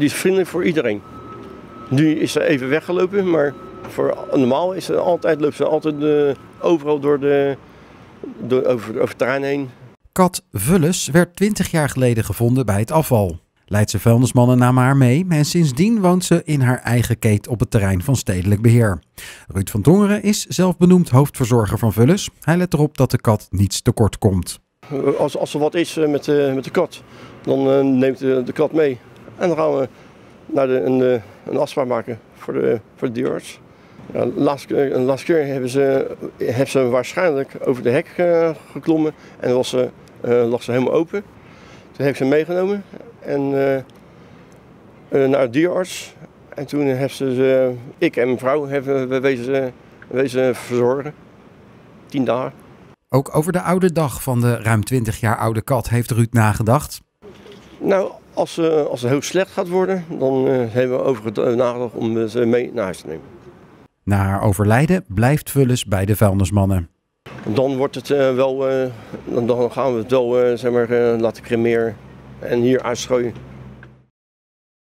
die is vriendelijk voor iedereen. Nu is ze even weggelopen, maar voor, normaal is ze altijd, loopt ze altijd uh, overal door, de, door, over, over het terrein heen. Kat Vulles werd 20 jaar geleden gevonden bij het afval. Leidse vuilnismannen namen haar mee en sindsdien woont ze in haar eigen keet op het terrein van stedelijk beheer. Ruud van Tongeren is zelf benoemd hoofdverzorger van Vulles. Hij let erop dat de kat niets tekort komt. Als, als er wat is met, de, met de kat, dan neemt de, de kat mee. En dan gaan we naar de, een, een afspraak maken voor de, voor de. Ja, laatste, laatste keer hebben ze, hebben ze waarschijnlijk over de hek uh, geklommen en was ze, uh, lag ze helemaal open. Toen heeft ze meegenomen en uh, naar de dierarts. En toen hebben ze, ik en mijn vrouw hebben we wezen, wezen verzorgen. Tien dagen. Ook over de oude dag van de ruim 20 jaar oude kat heeft Ruud nagedacht. Nou, als, uh, als het heel slecht gaat worden, dan uh, hebben we over nagedacht om ze mee naar huis te nemen. Na haar overlijden blijft Vulles bij de vuilnismannen. Dan wordt het wel, dan gaan we het wel zeg maar, laten cremeren en hier uitschooien.